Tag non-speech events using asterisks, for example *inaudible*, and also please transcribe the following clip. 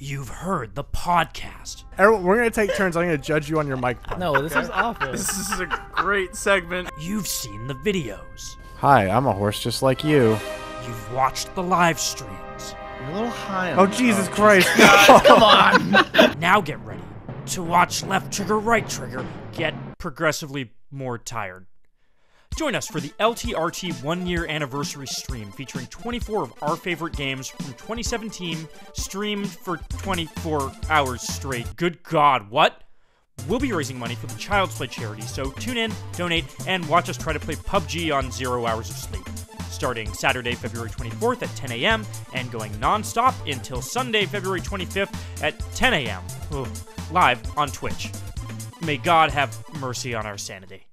You've heard the podcast. Everyone, we're gonna take turns. I'm gonna judge you on your mic. part. No, this is awful. This is a great segment. You've seen the videos. Hi, I'm a horse just like you. You've watched the live streams. You're a little high on Oh Jesus Christ! *laughs* *laughs* Come on. Now get ready to watch left trigger, right trigger get progressively more tired. Join us for the LTRT one year anniversary stream featuring 24 of our favorite games from 2017, streamed for 24 hours straight. Good God, what? We'll be raising money for the Child's Play charity, so tune in, donate, and watch us try to play PUBG on zero hours of sleep. Starting Saturday, February 24th at 10 a.m., and going non stop until Sunday, February 25th at 10 a.m. Live on Twitch. May God have mercy on our sanity.